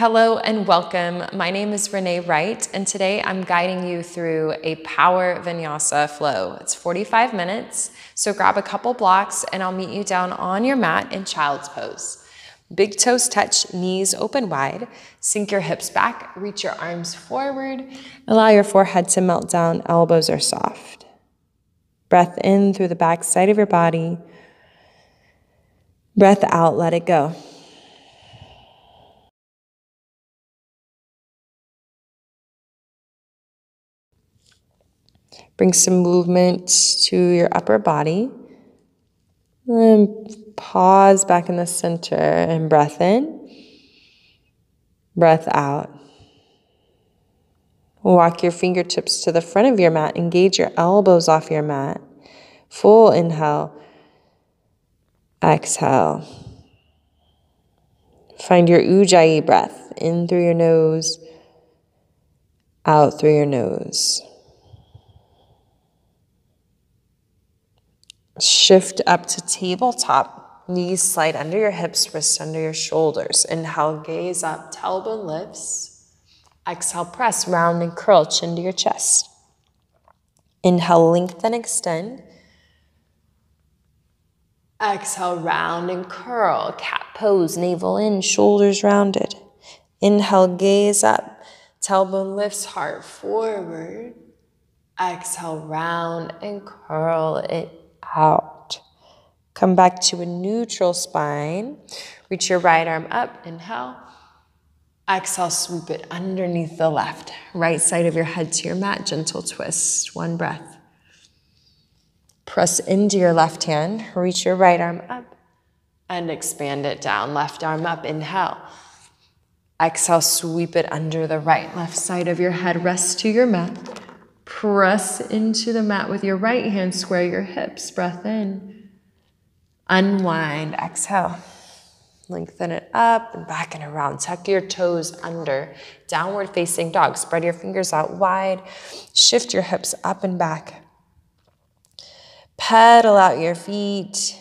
Hello and welcome. My name is Renay Wright, and today I'm guiding you through a power vinyasa flow. It's 45 minutes, so grab a couple blocks and I'll meet you down on your mat in child's pose. Big toes touch, knees open wide. Sink your hips back, reach your arms forward. Allow your forehead to melt down, elbows are soft. Breath in through the back side of your body. Breath out, let it go. Bring some movement to your upper body. And pause back in the center and breath in, breath out. Walk your fingertips to the front of your mat. Engage your elbows off your mat. Full inhale. Exhale. Find your ujjayi breath in through your nose, out through your nose. Shift up to tabletop. Knees slide under your hips, wrists under your shoulders. Inhale, gaze up, tailbone lifts. Exhale, press, round and curl, chin to your chest. Inhale, lengthen, extend. Exhale, round and curl, cat pose, navel in, shoulders rounded. Inhale, gaze up, tailbone lifts, heart forward. Exhale, round and curl it out. Come back to a neutral spine. Reach your right arm up, inhale. Exhale, sweep it underneath the left. Right side of your head to your mat, gentle twist. One breath. Press into your left hand, reach your right arm up and expand it down. Left arm up, inhale. Exhale, sweep it under the right. Left side of your head, rest to your mat. Press into the mat with your right hand, square your hips, breath in. Unwind, exhale. Lengthen it up and back and around. Tuck your toes under. Downward facing dog. Spread your fingers out wide. Shift your hips up and back. Pedal out your feet.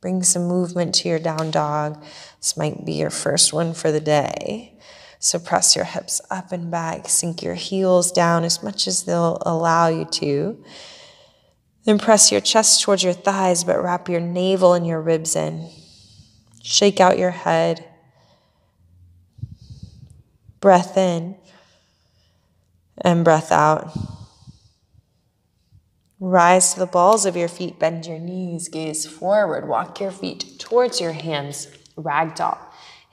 Bring some movement to your down dog. This might be your first one for the day. So press your hips up and back, sink your heels down as much as they'll allow you to. Then press your chest towards your thighs, but wrap your navel and your ribs in. Shake out your head. Breath in and breath out. Rise to the balls of your feet, bend your knees, gaze forward, walk your feet towards your hands, ragdoll.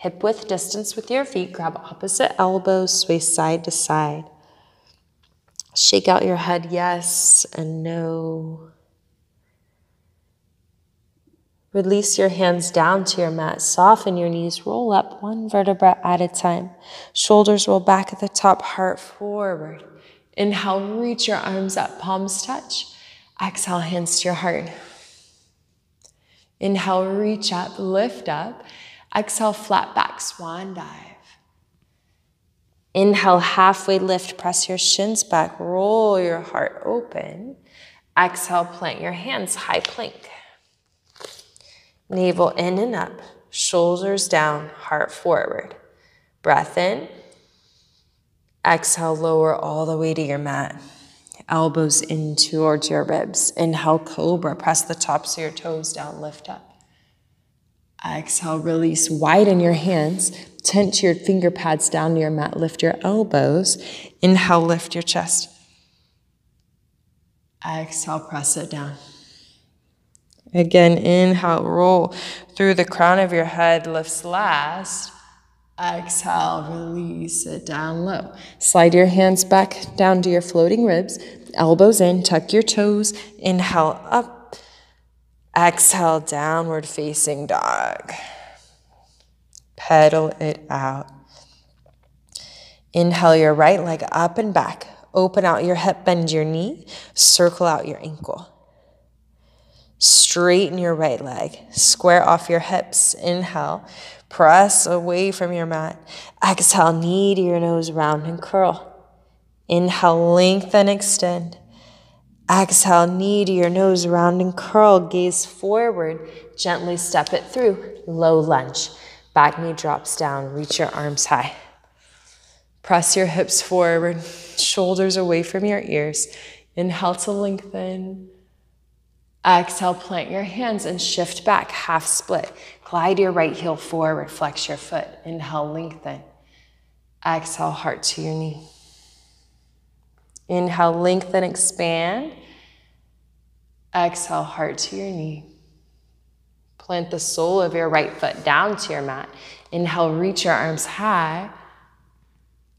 Hip width distance with your feet. Grab opposite elbows, sway side to side. Shake out your head, yes and no. Release your hands down to your mat. Soften your knees. Roll up one vertebra at a time. Shoulders roll back at the top, heart forward. Inhale, reach your arms up, palms touch. Exhale, hands to your heart. Inhale, reach up, lift up. Exhale, flat back, swan dive. Inhale, halfway lift, press your shins back, roll your heart open. Exhale, plant your hands, high plank. Navel in and up, shoulders down, heart forward. Breath in. Exhale, lower all the way to your mat. Elbows in towards your ribs. Inhale, cobra. Press the tops of your toes down, lift up. Exhale, release, widen your hands, tent your finger pads down to your mat, lift your elbows. Inhale, lift your chest. Exhale, press it down. Again, inhale, roll through the crown of your head, lifts last. Exhale, release it down low. Slide your hands back down to your floating ribs, elbows in, tuck your toes. Inhale, up Exhale, downward facing dog. Pedal it out. Inhale your right leg up and back. Open out your hip, bend your knee, circle out your ankle. Straighten your right leg, square off your hips. Inhale, press away from your mat. Exhale, knee to your nose, round and curl. Inhale, lengthen, extend. Exhale, knee to your nose, round and curl, gaze forward, gently step it through, low lunge. Back knee drops down, reach your arms high. Press your hips forward, shoulders away from your ears. Inhale to lengthen. Exhale, plant your hands and shift back, half split. Glide your right heel forward, flex your foot. Inhale, lengthen. Exhale, heart to your knee. Inhale, lengthen, expand. Exhale, heart to your knee. Plant the sole of your right foot down to your mat. Inhale, reach your arms high.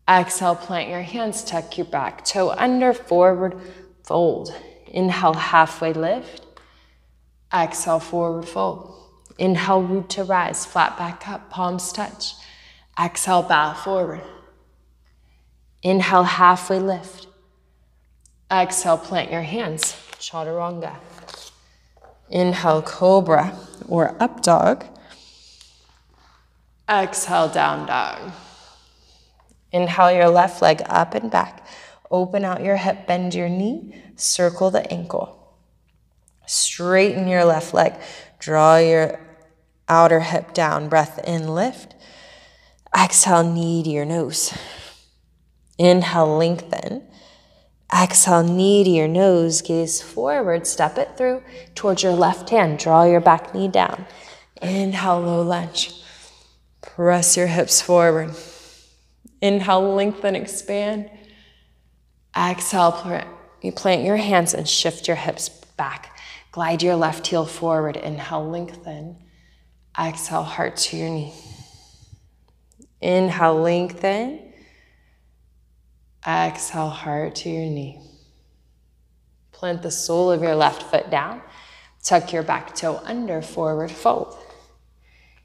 Exhale, plant your hands, tuck your back toe under, forward fold. Inhale, halfway lift. Exhale, forward fold. Inhale, root to rise, flat back up, palms touch. Exhale, bow forward. Inhale, halfway lift. Exhale, plant your hands, chaturanga. Inhale, cobra or up dog. Exhale, down dog. Inhale your left leg up and back. Open out your hip, bend your knee, circle the ankle. Straighten your left leg. Draw your outer hip down. Breath in, lift. Exhale, knee to your nose. Inhale, lengthen. Exhale, knee to your nose, gaze forward, step it through towards your left hand. Draw your back knee down. Inhale, low lunge. Press your hips forward. Inhale, lengthen, expand. Exhale, you plant your hands and shift your hips back. Glide your left heel forward. Inhale, lengthen. Exhale, heart to your knee. Inhale, lengthen. Exhale, heart to your knee. Plant the sole of your left foot down. Tuck your back toe under, forward fold.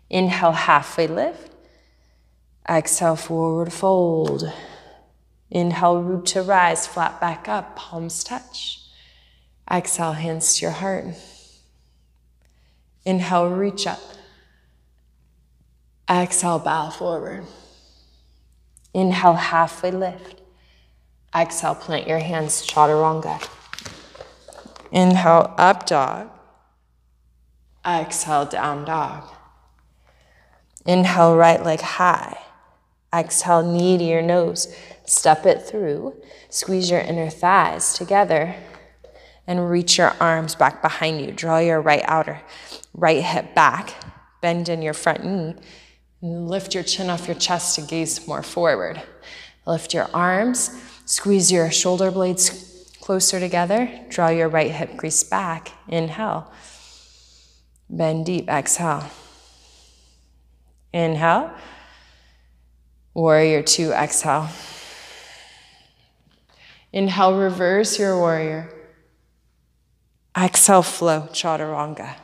Inhale, halfway lift. Exhale, forward fold. Inhale, root to rise, flat back up, palms touch. Exhale, hands to your heart. Inhale, reach up. Exhale, bow forward. Inhale, halfway lift. Exhale, plant your hands, chaturanga. Inhale, up dog. Exhale, down dog. Inhale, right leg high. Exhale, knee to your nose. Step it through. Squeeze your inner thighs together and reach your arms back behind you. Draw your right outer, right hip back. Bend in your front knee. And lift your chin off your chest to gaze more forward. Lift your arms. Squeeze your shoulder blades closer together. Draw your right hip crease back. Inhale. Bend deep. Exhale. Inhale. Warrior two, exhale. Inhale, reverse your warrior. Exhale, flow, chaturanga.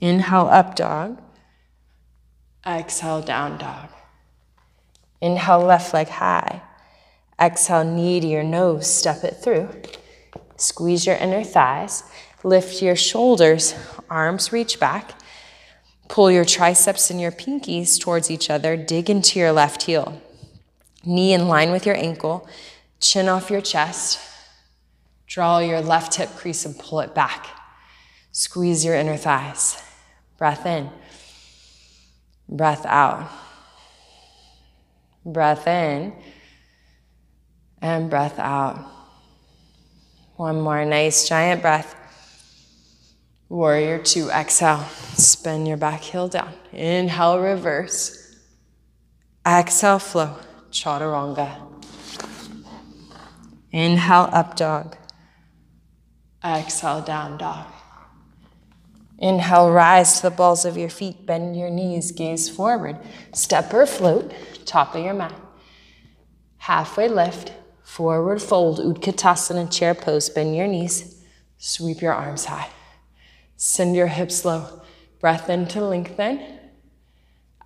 Inhale, up dog. Exhale, down dog. Inhale, left leg high. Exhale, knee to your nose, step it through. Squeeze your inner thighs. Lift your shoulders, arms reach back. Pull your triceps and your pinkies towards each other. Dig into your left heel. Knee in line with your ankle. Chin off your chest. Draw your left hip crease and pull it back. Squeeze your inner thighs. Breath in. Breath out. Breath in. And breath out. One more nice giant breath. Warrior two, exhale. Spin your back heel down. Inhale, reverse. Exhale, flow. Chaturanga. Inhale, up dog. Exhale, down dog. Inhale, rise to the balls of your feet. Bend your knees, gaze forward. Step or float, top of your mat. Halfway lift, forward fold, Utkatasana chair pose. Bend your knees, sweep your arms high. Send your hips low. Breath in to lengthen.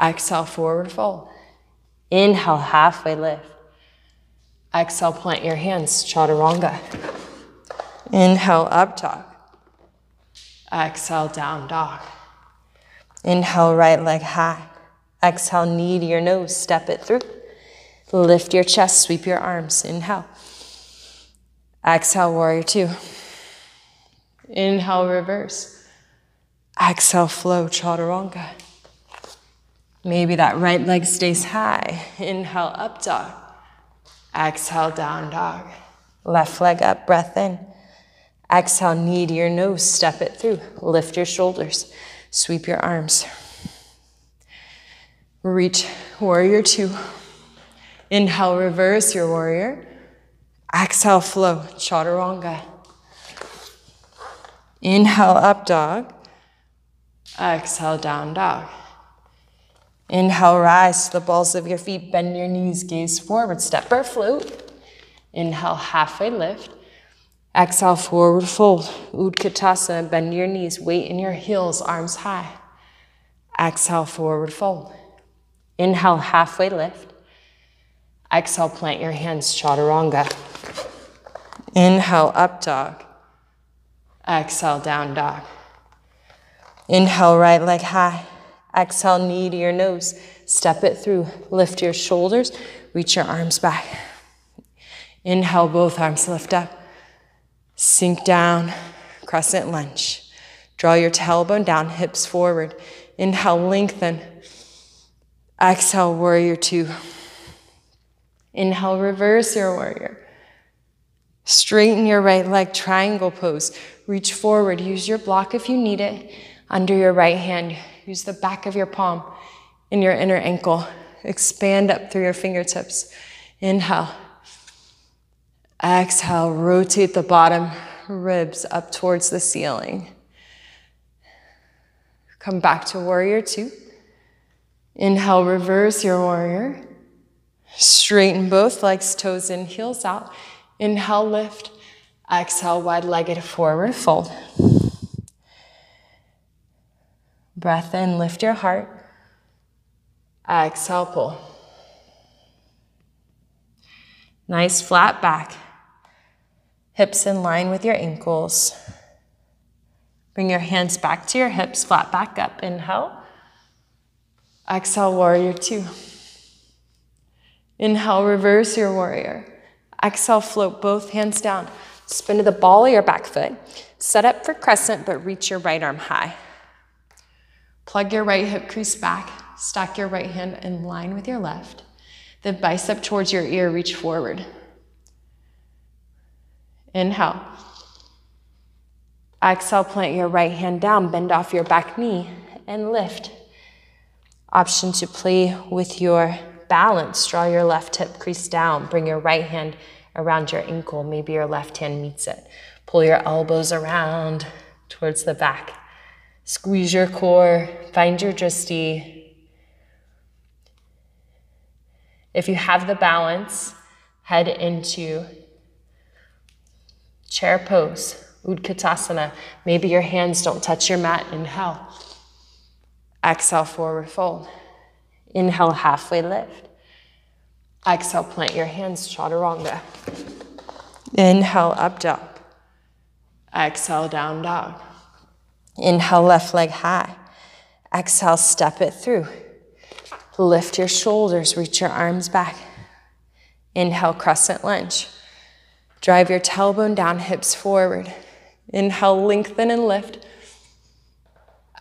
Exhale, forward fold. Inhale, halfway lift. Exhale, plant your hands, chaturanga. Inhale, up dog. Exhale, down dog. Inhale, right leg high. Exhale, knee to your nose, step it through. Lift your chest, sweep your arms. Inhale. Exhale, warrior two. Inhale, reverse. Exhale, flow, chaturanga. Maybe that right leg stays high. Inhale, up dog. Exhale, down dog. Left leg up, breath in. Exhale, knee to your nose, step it through. Lift your shoulders, sweep your arms. Reach warrior two. Inhale, reverse your warrior. Exhale, flow, chaturanga. Inhale, up dog. Exhale, down dog. Inhale, rise to the balls of your feet, bend your knees, gaze forward, step or float. Inhale, halfway lift. Exhale, forward fold. Utkatasana, bend your knees, weight in your heels, arms high. Exhale, forward fold. Inhale, halfway lift. Exhale, plant your hands, chaturanga. Inhale, up dog. Exhale, down dog. Inhale, right leg high. Exhale, knee to your nose. Step it through. Lift your shoulders. Reach your arms back. Inhale, both arms lift up. Sink down. Crescent lunge. Draw your tailbone down, hips forward. Inhale, lengthen. Exhale, warrior two. Inhale, reverse your warrior. Straighten your right leg, triangle pose. Reach forward. Use your block if you need it. Under your right hand, Use the back of your palm in your inner ankle. Expand up through your fingertips. Inhale. Exhale, rotate the bottom ribs up towards the ceiling. Come back to warrior two. Inhale, reverse your warrior. Straighten both legs, toes in, heels out. Inhale, lift. Exhale, wide legged forward fold. Breath in, lift your heart. Exhale, pull. Nice flat back. Hips in line with your ankles. Bring your hands back to your hips, flat back up. Inhale. Exhale, warrior two. Inhale, reverse your warrior. Exhale, float both hands down. Spin to the ball of your back foot. Set up for crescent, but reach your right arm high. Plug your right hip crease back, stack your right hand in line with your left. The bicep towards your ear, reach forward. Inhale. Exhale, plant your right hand down, bend off your back knee, and lift. Option to play with your balance. Draw your left hip crease down. Bring your right hand around your ankle. Maybe your left hand meets it. Pull your elbows around towards the back. Squeeze your core, find your dristi. If you have the balance, head into chair pose, Utkatasana. Maybe your hands don't touch your mat. Inhale. Exhale, forward fold. Inhale, halfway lift. Exhale, plant your hands, chaturanga. Inhale, up dog. Exhale, down dog. Inhale, left leg high. Exhale, step it through. Lift your shoulders, reach your arms back. Inhale, crescent lunge. Drive your tailbone down, hips forward. Inhale, lengthen and lift.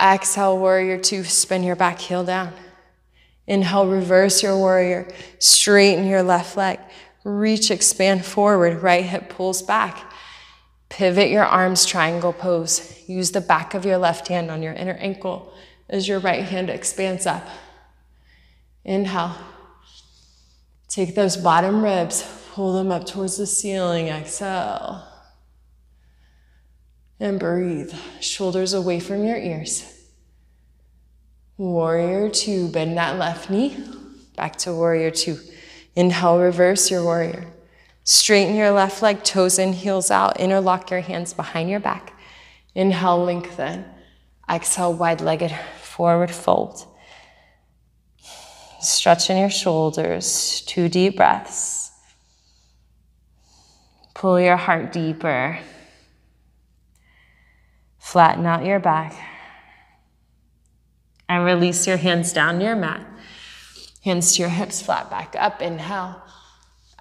Exhale, warrior two, spin your back heel down. Inhale, reverse your warrior. Straighten your left leg. Reach, expand forward. Right hip pulls back. Pivot your arms, triangle pose. Use the back of your left hand on your inner ankle as your right hand expands up. Inhale. Take those bottom ribs, pull them up towards the ceiling. Exhale. And breathe. Shoulders away from your ears. Warrior two. Bend that left knee. Back to warrior two. Inhale, reverse your warrior. Straighten your left leg, toes in, heels out. Interlock your hands behind your back. Inhale, lengthen. Exhale, wide legged forward fold. Stretch in your shoulders. Two deep breaths. Pull your heart deeper. Flatten out your back. And release your hands down your mat. Hands to your hips, flat back up. Inhale.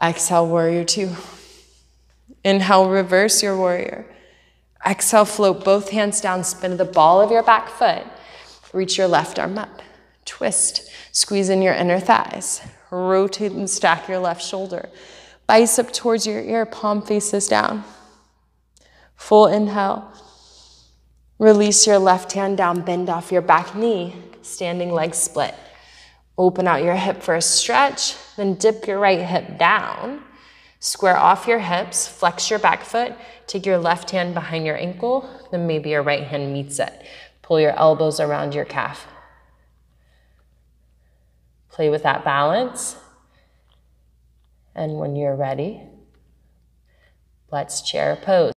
Exhale, warrior two. Inhale, reverse your warrior. Exhale, float both hands down, spin the ball of your back foot. Reach your left arm up. Twist. Squeeze in your inner thighs. Rotate and stack your left shoulder. Bicep towards your ear, palm faces down. Full inhale. Release your left hand down, bend off your back knee, standing leg split. Open out your hip for a stretch, then dip your right hip down. Square off your hips, flex your back foot, take your left hand behind your ankle, then maybe your right hand meets it. Pull your elbows around your calf. Play with that balance. And when you're ready, let's chair pose.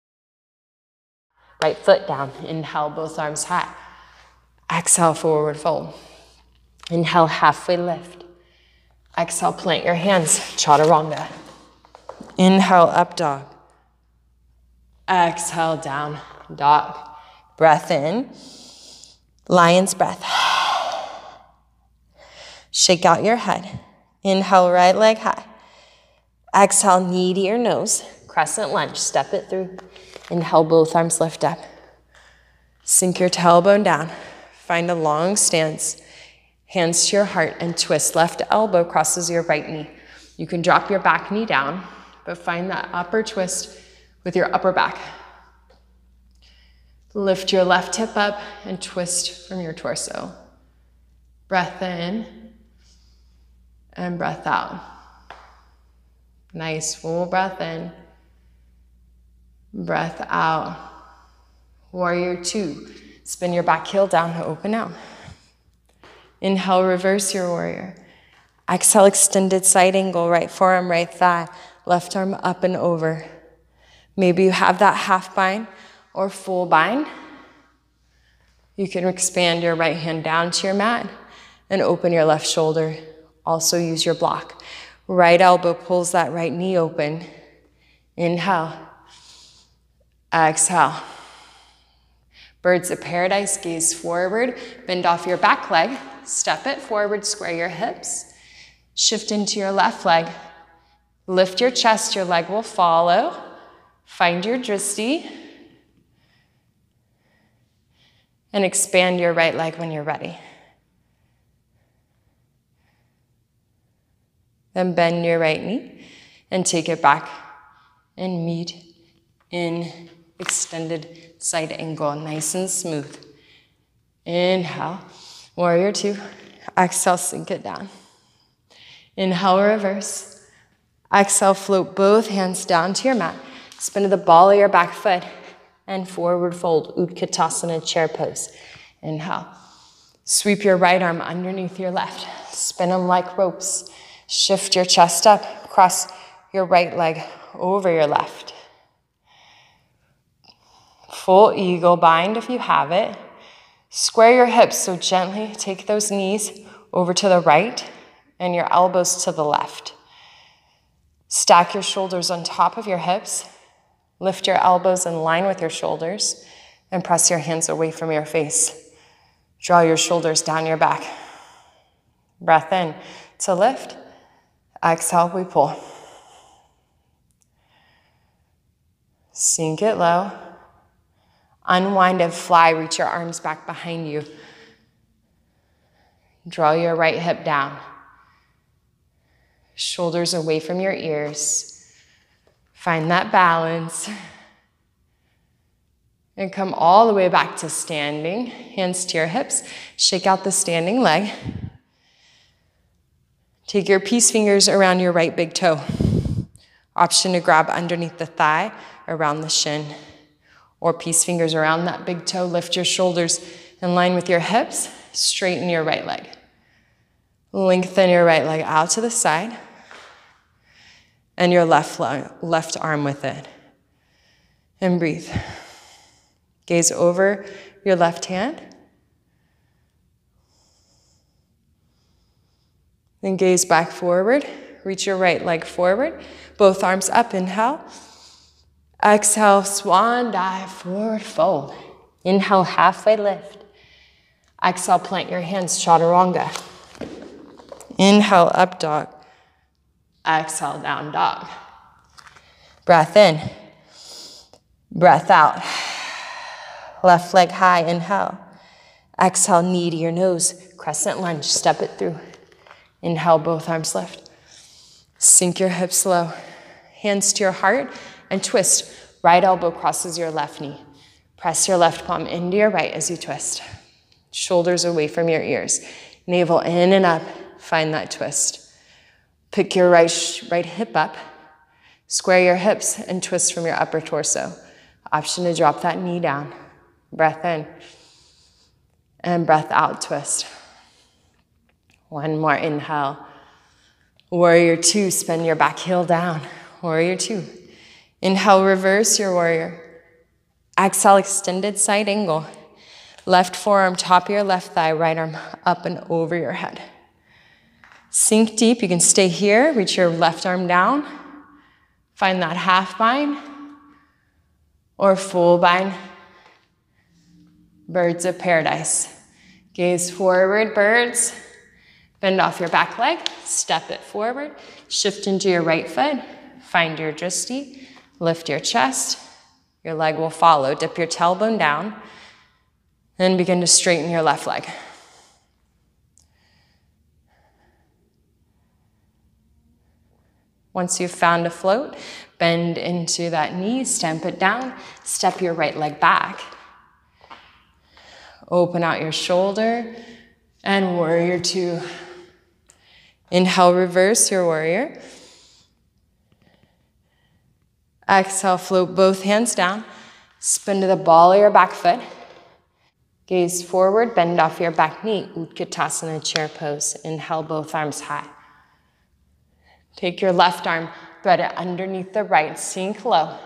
Right foot down, inhale, both arms high. Exhale, forward fold. Inhale, halfway lift. Exhale, plant your hands, chaturanga. Inhale, up dog. Exhale, down dog. Breath in. Lion's breath. Shake out your head. Inhale, right leg high. Exhale, knee to your nose. Crescent lunge, step it through. Inhale, both arms lift up. Sink your tailbone down. Find a long stance. Hands to your heart and twist. Left elbow crosses your right knee. You can drop your back knee down but find that upper twist with your upper back. Lift your left hip up and twist from your torso. Breath in and breath out. Nice full breath in, breath out. Warrior two. Spin your back heel down to open out. Inhale, reverse your warrior. Exhale, extended side angle, right forearm, right thigh left arm up and over. Maybe you have that half bind or full bind. You can expand your right hand down to your mat and open your left shoulder. Also use your block. Right elbow pulls that right knee open. Inhale. Uh, exhale. Birds of paradise, gaze forward, bend off your back leg, step it forward, square your hips, shift into your left leg, Lift your chest, your leg will follow. Find your dristi. And expand your right leg when you're ready. Then bend your right knee and take it back and meet in extended side angle, nice and smooth. Inhale, warrior two. Exhale, sink it down. Inhale, reverse. Exhale, float both hands down to your mat. Spin to the ball of your back foot and forward fold, Utkatasana chair pose. Inhale. Sweep your right arm underneath your left. Spin them like ropes. Shift your chest up. Cross your right leg over your left. Full eagle bind if you have it. Square your hips so gently take those knees over to the right and your elbows to the left. Stack your shoulders on top of your hips. Lift your elbows in line with your shoulders and press your hands away from your face. Draw your shoulders down your back. Breath in to lift. Exhale, we pull. Sink it low. Unwind and fly. Reach your arms back behind you. Draw your right hip down shoulders away from your ears. Find that balance. And come all the way back to standing. Hands to your hips. Shake out the standing leg. Take your peace fingers around your right big toe. Option to grab underneath the thigh, around the shin. Or peace fingers around that big toe. Lift your shoulders in line with your hips. Straighten your right leg. Lengthen your right leg out to the side and your left, left arm with it. And breathe. Gaze over your left hand. Then gaze back forward. Reach your right leg forward. Both arms up. Inhale. Exhale, swan dive, forward fold. Inhale, halfway lift. Exhale, plant your hands, chaturanga. Inhale, up dog. Exhale, down dog. Breath in. Breath out. Left leg high, inhale. Exhale, knee to your nose. Crescent lunge, step it through. Inhale, both arms lift. Sink your hips low. Hands to your heart and twist. Right elbow crosses your left knee. Press your left palm into your right as you twist. Shoulders away from your ears. Navel in and up. Find that twist. Pick your right, right hip up. Square your hips and twist from your upper torso. Option to drop that knee down. Breath in. And breath out, twist. One more inhale. Warrior two, spin your back heel down. Warrior two. Inhale, reverse your warrior. Exhale, extended side angle. Left forearm, top of your left thigh, right arm up and over your head. Sink deep. You can stay here. Reach your left arm down. Find that half bind or full bind. Birds of paradise. Gaze forward, birds. Bend off your back leg, step it forward, shift into your right foot, find your dristi, lift your chest, your leg will follow. Dip your tailbone down, then begin to straighten your left leg. Once you've found a float, bend into that knee, stamp it down, step your right leg back. Open out your shoulder and warrior two. Inhale, reverse your warrior. Exhale, float both hands down. Spin to the ball of your back foot. Gaze forward, bend off your back knee. Utkatasana chair pose. Inhale, both arms high. Take your left arm, thread it underneath the right, sink low.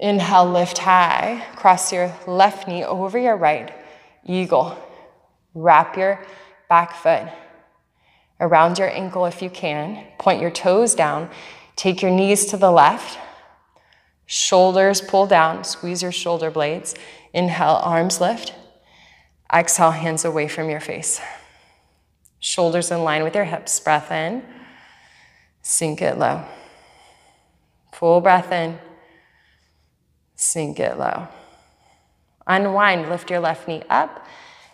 Inhale, lift high. Cross your left knee over your right. Eagle. Wrap your back foot around your ankle if you can. Point your toes down. Take your knees to the left. Shoulders pull down. Squeeze your shoulder blades. Inhale, arms lift. Exhale, hands away from your face. Shoulders in line with your hips. Breath in. Sink it low. Full breath in. Sink it low. Unwind. Lift your left knee up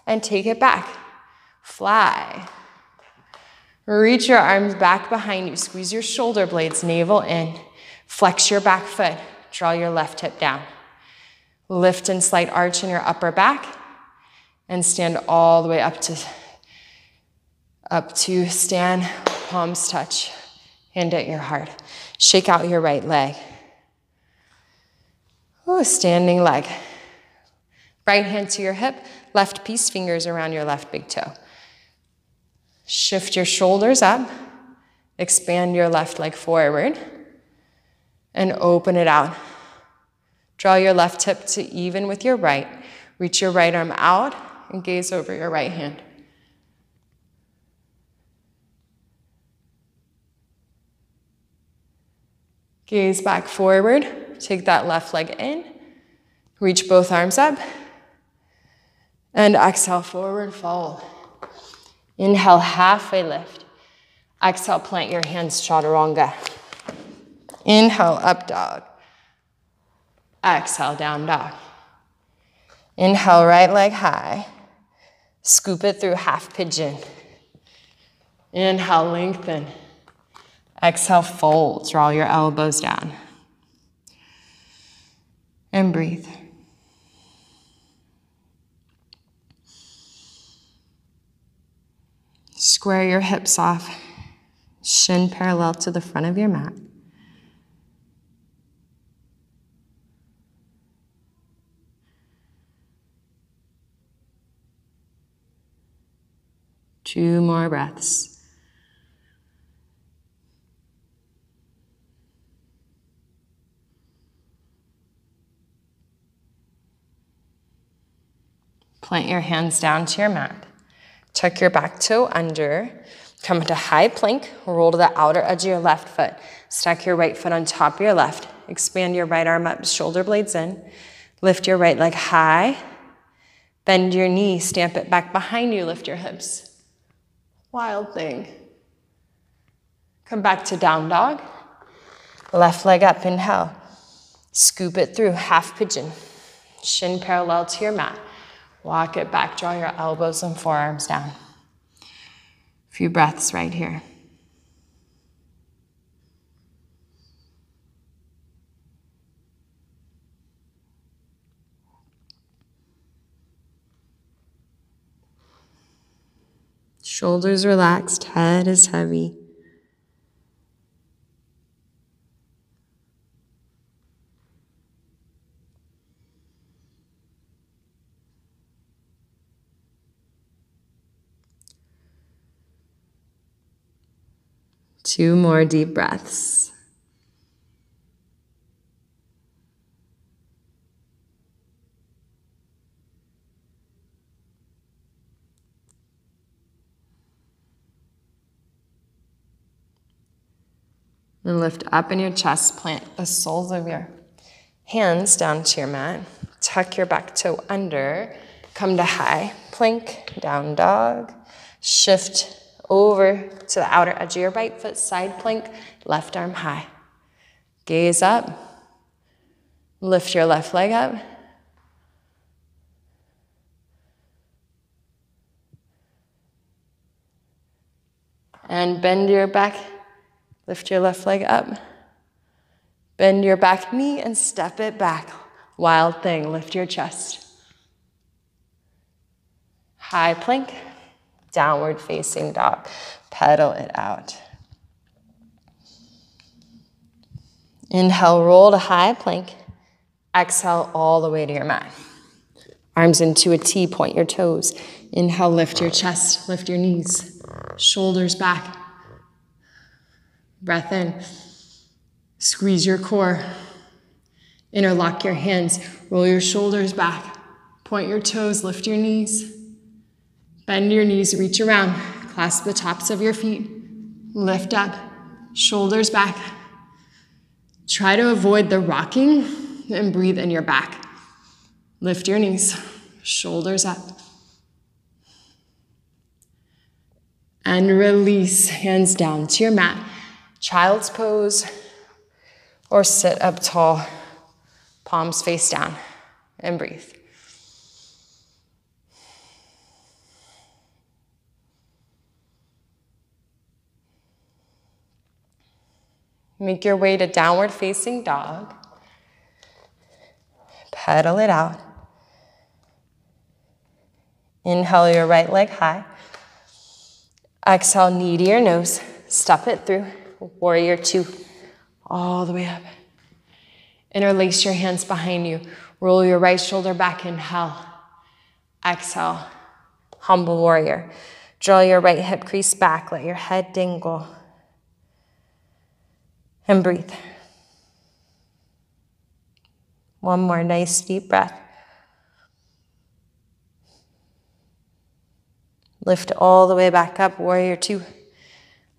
and take it back. Fly. Reach your arms back behind you. Squeeze your shoulder blades, navel in. Flex your back foot. Draw your left hip down. Lift and slight arch in your upper back and stand all the way up to up to stand, palms touch, hand at your heart. Shake out your right leg. Ooh, standing leg. Right hand to your hip, left peace fingers around your left big toe. Shift your shoulders up, expand your left leg forward, and open it out. Draw your left hip to even with your right. Reach your right arm out and gaze over your right hand. Gaze back forward. Take that left leg in. Reach both arms up. And exhale, forward fold. Inhale, halfway lift. Exhale, plant your hands, chaturanga. Inhale, up dog. Exhale, down dog. Inhale, right leg high. Scoop it through half pigeon. Inhale, lengthen. Exhale, fold. Draw your elbows down. And breathe. Square your hips off, shin parallel to the front of your mat. Two more breaths. Plant your hands down to your mat. Tuck your back toe under. Come into high plank. Roll to the outer edge of your left foot. Stack your right foot on top of your left. Expand your right arm up, shoulder blades in. Lift your right leg high. Bend your knee, stamp it back behind you, lift your hips. Wild thing. Come back to down dog. Left leg up, inhale. Scoop it through, half pigeon. Shin parallel to your mat. Walk it back, draw your elbows and forearms down. A few breaths right here. Shoulders relaxed, head is heavy. Two more deep breaths. And lift up in your chest, plant the soles of your hands down to your mat. Tuck your back toe under, come to high plank, down dog. Shift over to the outer edge of your right foot, side plank, left arm high. Gaze up. Lift your left leg up. And bend your back Lift your left leg up. Bend your back knee and step it back. Wild thing, lift your chest. High plank, downward facing dog. Pedal it out. Inhale, roll to high plank. Exhale all the way to your mat. Arms into a T, point your toes. Inhale, lift your chest, lift your knees. Shoulders back. Breath in. Squeeze your core. Interlock your hands. Roll your shoulders back. Point your toes. Lift your knees. Bend your knees. Reach around. Clasp the tops of your feet. Lift up. Shoulders back. Try to avoid the rocking and breathe in your back. Lift your knees. Shoulders up. And release. Hands down to your mat child's pose, or sit up tall, palms face down, and breathe. Make your way to downward facing dog. Pedal it out. Inhale your right leg high. Exhale, knee to your nose. Step it through. Warrior two, all the way up. Interlace your hands behind you. Roll your right shoulder back, inhale. Exhale, humble warrior. Draw your right hip crease back, let your head dingle. And breathe. One more nice deep breath. Lift all the way back up, warrior two.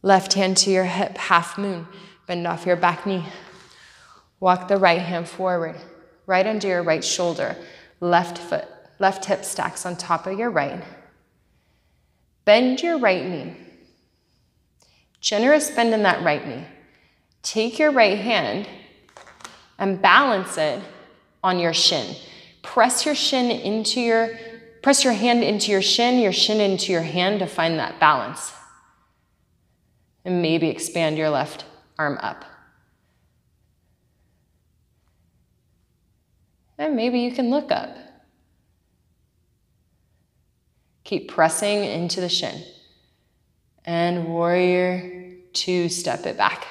Left hand to your hip, half moon. Bend off your back knee. Walk the right hand forward, right under your right shoulder. Left foot, left hip stacks on top of your right. Bend your right knee. Generous bend in that right knee. Take your right hand and balance it on your shin. Press your shin into your, press your hand into your shin, your shin into your hand to find that balance and maybe expand your left arm up. And maybe you can look up. Keep pressing into the shin. And warrior two, step it back.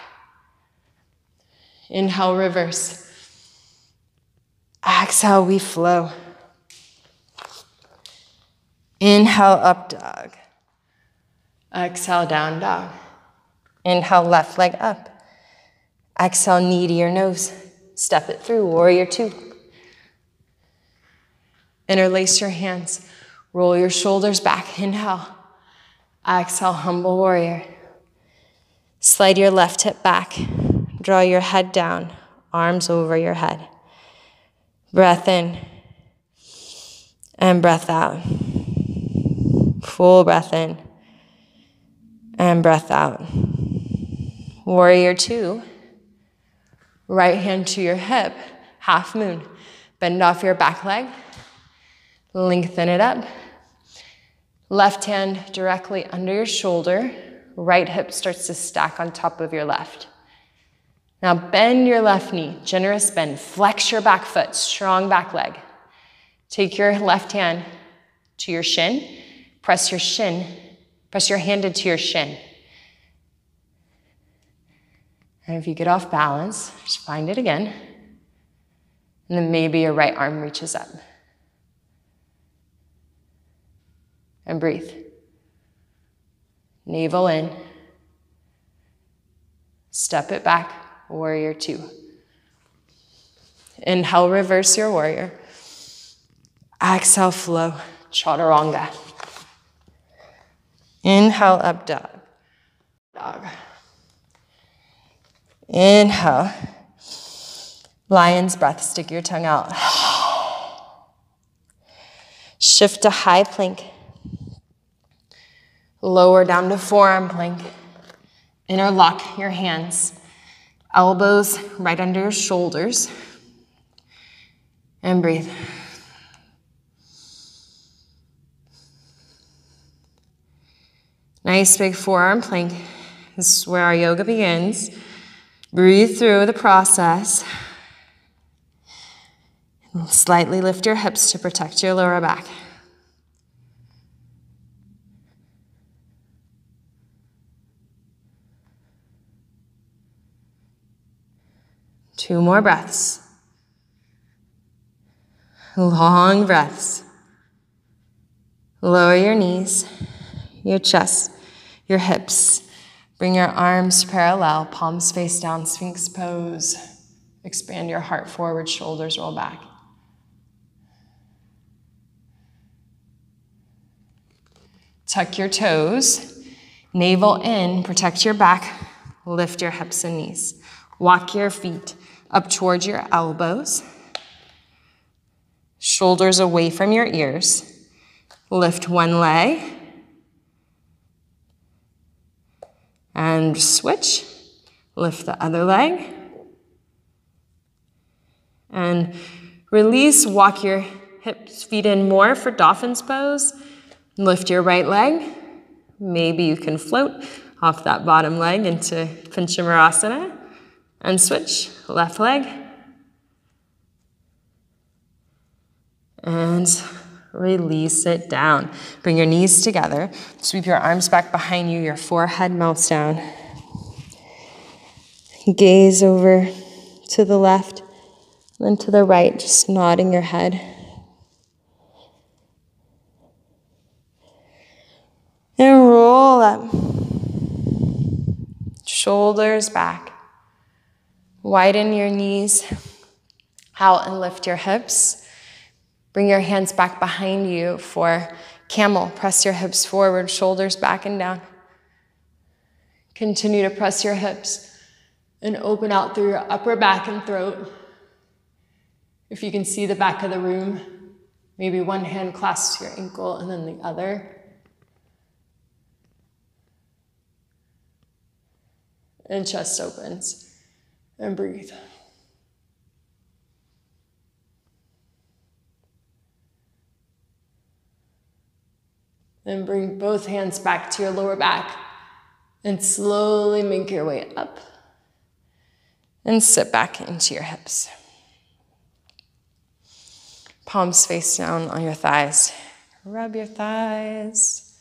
Inhale, reverse. Exhale, we flow. Inhale, up dog. Exhale, down dog. Inhale, left leg up. Exhale, knee to your nose. Step it through, warrior two. Interlace your hands. Roll your shoulders back. Inhale. Exhale, humble warrior. Slide your left hip back. Draw your head down, arms over your head. Breath in and breath out. Full breath in and breath out. Warrior two. Right hand to your hip, half moon. Bend off your back leg. Lengthen it up. Left hand directly under your shoulder. Right hip starts to stack on top of your left. Now bend your left knee, generous bend. Flex your back foot, strong back leg. Take your left hand to your shin. Press your shin, press your hand into your shin. And if you get off balance, just find it again. And then maybe your right arm reaches up. And breathe. Navel in. Step it back, warrior two. Inhale, reverse your warrior. Exhale, flow, chaturanga. Inhale, up dog. Dog. Inhale. Lion's breath, stick your tongue out. Shift to high plank. Lower down to forearm plank. Interlock your hands. Elbows right under your shoulders. And breathe. Nice big forearm plank. This is where our yoga begins. Breathe through the process. And slightly lift your hips to protect your lower back. Two more breaths. Long breaths. Lower your knees, your chest, your hips. Bring your arms parallel, palms face down, Sphinx pose. Expand your heart forward, shoulders roll back. Tuck your toes, navel in, protect your back, lift your hips and knees. Walk your feet up towards your elbows, shoulders away from your ears. Lift one leg and switch. Lift the other leg and release. Walk your hips, feet in more for dolphin's pose. Lift your right leg. Maybe you can float off that bottom leg into Pincha Mayurasana and switch. Left leg. And release it down. Bring your knees together. Sweep your arms back behind you, your forehead melts down. Gaze over to the left, then to the right, just nodding your head. And roll up. Shoulders back. Widen your knees out and lift your hips. Bring your hands back behind you for camel. Press your hips forward, shoulders back and down. Continue to press your hips and open out through your upper back and throat. If you can see the back of the room, maybe one hand clasps your ankle and then the other. And chest opens. And breathe. Then bring both hands back to your lower back and slowly make your way up and sit back into your hips. Palms face down on your thighs. Rub your thighs.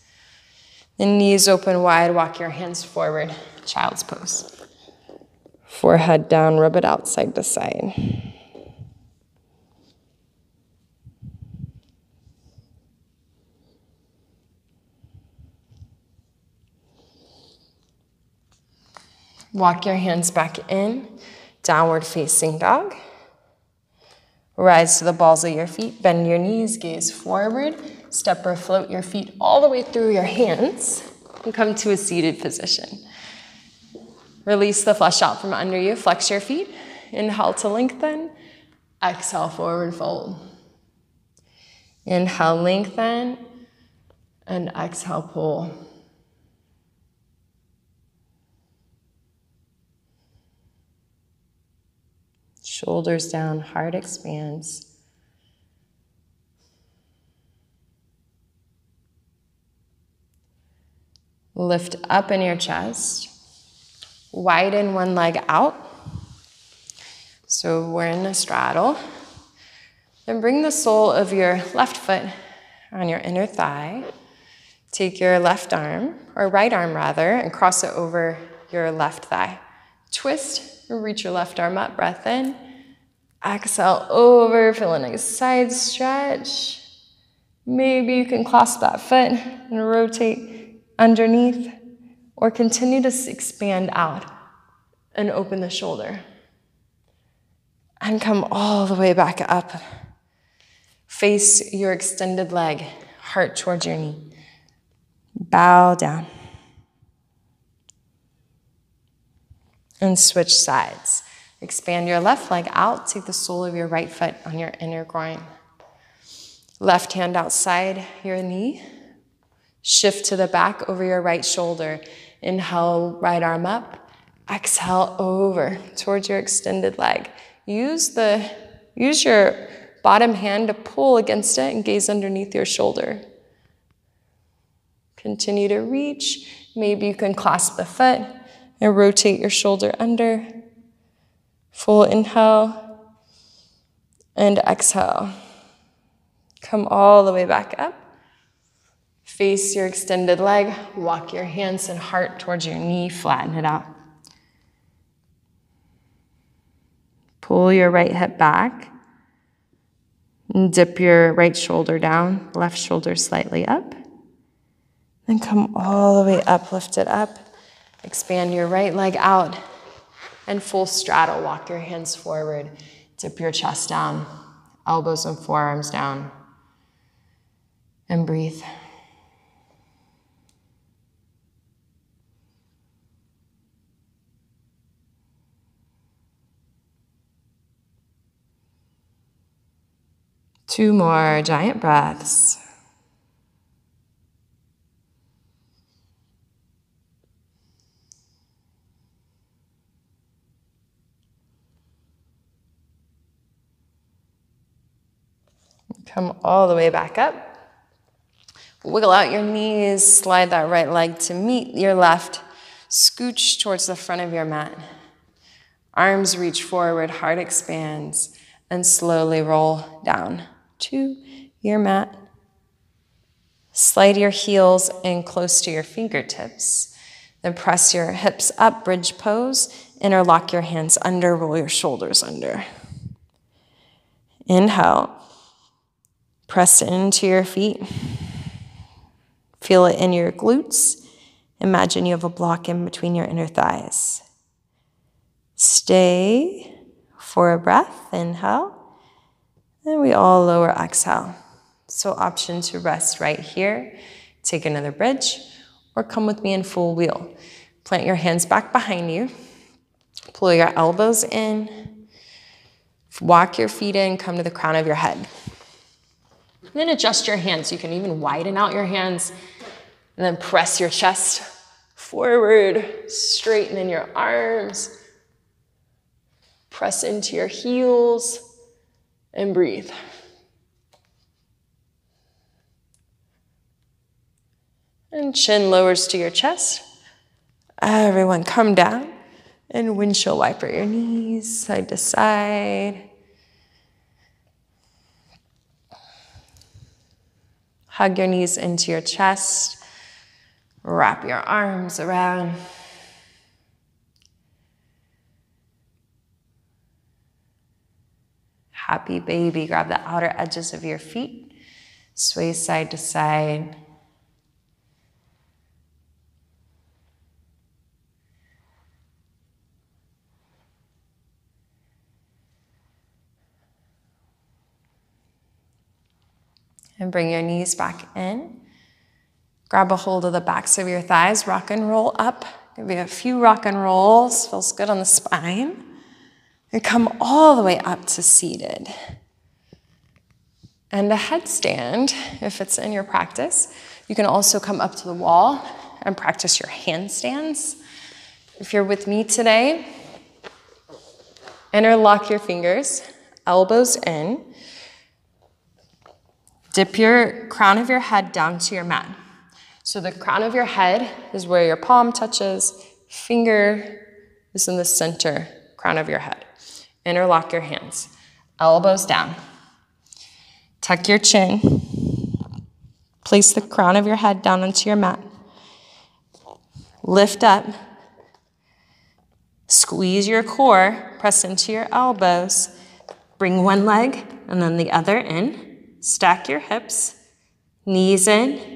The knees open wide, walk your hands forward, child's pose. Forehead down, rub it out side to side. Walk your hands back in, downward facing dog. Rise to the balls of your feet, bend your knees, gaze forward, step or float your feet all the way through your hands, and come to a seated position. Release the flesh out from under you. Flex your feet. Inhale to lengthen. Exhale, forward fold. Inhale, lengthen. And exhale, pull. Shoulders down, heart expands. Lift up in your chest. Widen one leg out. So we're in a straddle. Then bring the sole of your left foot on your inner thigh. Take your left arm, or right arm rather, and cross it over your left thigh. Twist, reach your left arm up, breath in. Exhale over, feel a nice side stretch. Maybe you can clasp that foot and rotate underneath, or continue to expand out and open the shoulder. And come all the way back up. Face your extended leg, heart towards your knee. Bow down. And switch sides. Expand your left leg out. Take the sole of your right foot on your inner groin. Left hand outside your knee. Shift to the back over your right shoulder. Inhale, right arm up. Exhale over towards your extended leg. Use the use your bottom hand to pull against it and gaze underneath your shoulder. Continue to reach. Maybe you can clasp the foot and rotate your shoulder under. Full inhale and exhale. Come all the way back up. Face your extended leg. Walk your hands and heart towards your knee. Flatten it out. Pull your right hip back. And dip your right shoulder down, left shoulder slightly up. Then come all the way up, lift it up. Expand your right leg out and full straddle. Walk your hands forward. Dip your chest down, elbows and forearms down. And breathe. Two more giant breaths. Come all the way back up. Wiggle out your knees, slide that right leg to meet your left. Scooch towards the front of your mat. Arms reach forward, heart expands, and slowly roll down to your mat. Slide your heels in close to your fingertips. Then press your hips up, bridge pose. Interlock your hands under, roll your shoulders under. Inhale. Press into your feet. Feel it in your glutes. Imagine you have a block in between your inner thighs. Stay for a breath. Inhale. And we all lower exhale. So, option to rest right here. Take another bridge or come with me in full wheel. Plant your hands back behind you. Pull your elbows in. Walk your feet in. Come to the crown of your head. And then adjust your hands. You can even widen out your hands and then press your chest forward. Straighten in your arms. Press into your heels and breathe. And chin lowers to your chest. Everyone come down and windshield wiper your knees side to side. Hug your knees into your chest. Wrap your arms around. Happy baby. Grab the outer edges of your feet, sway side to side. And bring your knees back in. Grab a hold of the backs of your thighs, rock and roll up. Give you a few rock and rolls, feels good on the spine. And come all the way up to seated. And a headstand, if it's in your practice. You can also come up to the wall and practice your handstands. If you're with me today, interlock your fingers, elbows in. Dip your crown of your head down to your mat. So the crown of your head is where your palm touches, finger is in the center, crown of your head. Interlock your hands, elbows down. Tuck your chin. Place the crown of your head down onto your mat. Lift up. Squeeze your core, press into your elbows. Bring one leg and then the other in. Stack your hips, knees in.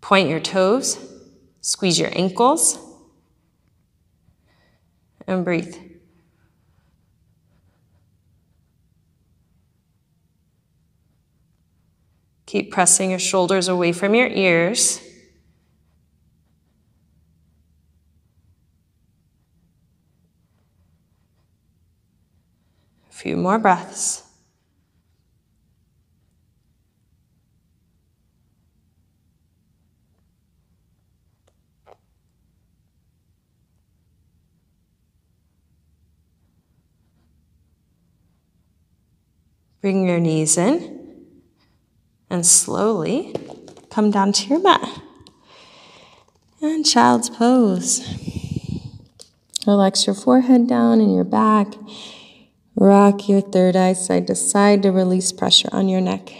Point your toes, squeeze your ankles, and breathe. Keep pressing your shoulders away from your ears. A few more breaths. Bring your knees in and slowly come down to your mat. And child's pose. Relax your forehead down and your back. Rock your third eye side to side to release pressure on your neck.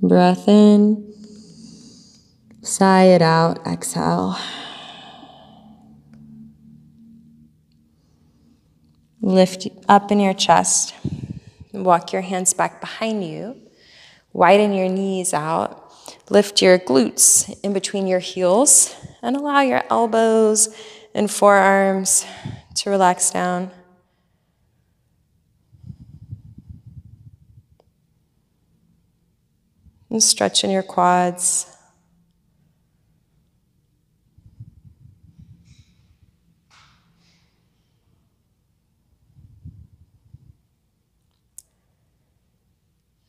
Breath in, sigh it out, exhale. Lift up in your chest. Walk your hands back behind you. Widen your knees out. Lift your glutes in between your heels and allow your elbows and forearms to relax down. And stretch in your quads.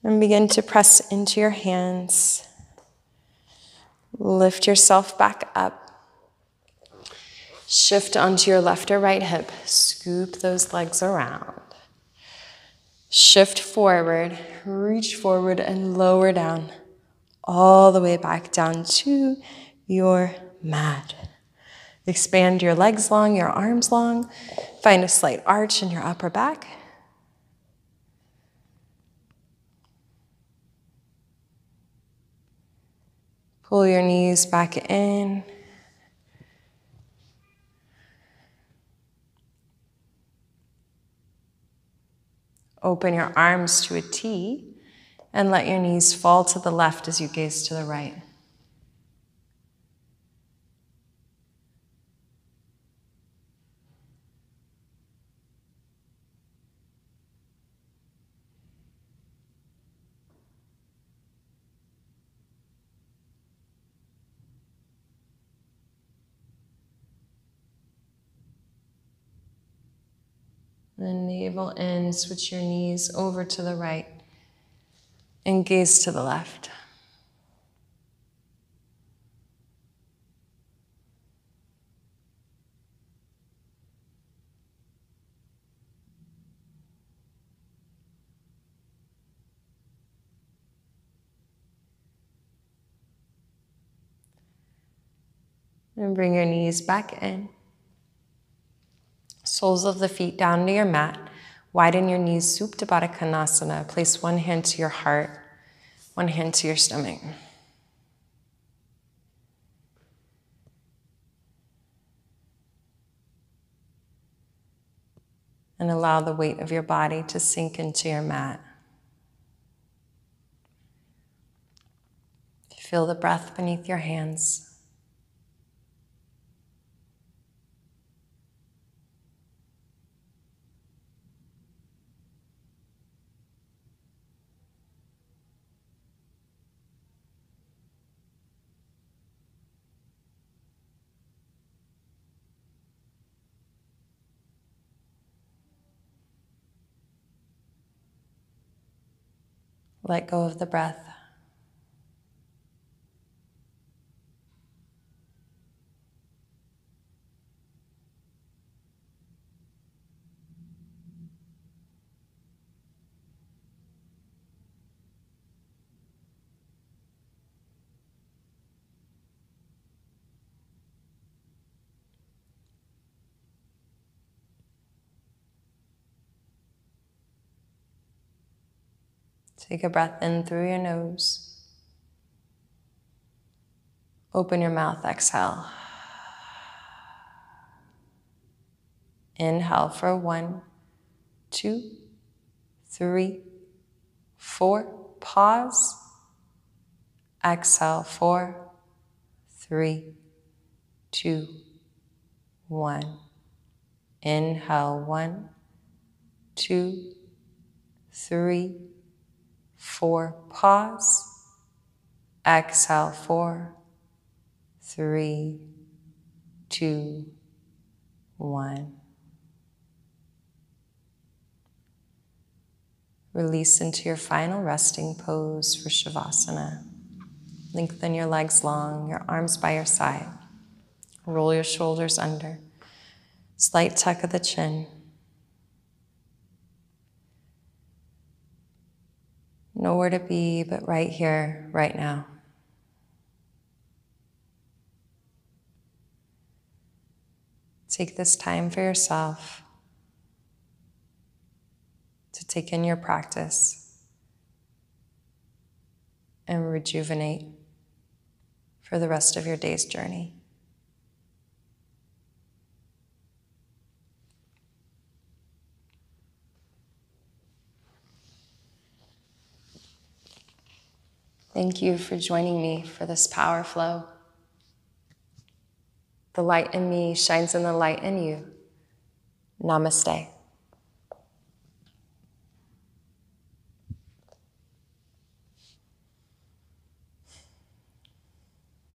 And begin to press into your hands. Lift yourself back up. Shift onto your left or right hip. Scoop those legs around. Shift forward, reach forward and lower down, all the way back down to your mat. Expand your legs long, your arms long. Find a slight arch in your upper back. Pull your knees back in. Open your arms to a T and let your knees fall to the left as you gaze to the right. Then navel in, switch your knees over to the right and gaze to the left. And bring your knees back in. Soles of the feet down to your mat. Widen your knees, Supta Baddha Konasana. Place one hand to your heart, one hand to your stomach. And allow the weight of your body to sink into your mat. Feel the breath beneath your hands. Let go of the breath. Take a breath in through your nose. Open your mouth, exhale. Inhale for one, two, three, four. Pause. Exhale, four, three, two, one. Inhale, one, two, three, four. Pause. Exhale, four, three, two, one. Release into your final resting pose for Shavasana. Lengthen your legs long, your arms by your side. Roll your shoulders under. Slight tuck of the chin. Nowhere to be but right here, right now. Take this time for yourself to take in your practice and rejuvenate for the rest of your day's journey. Thank you for joining me for this power flow. The light in me shines in the light in you. Namaste.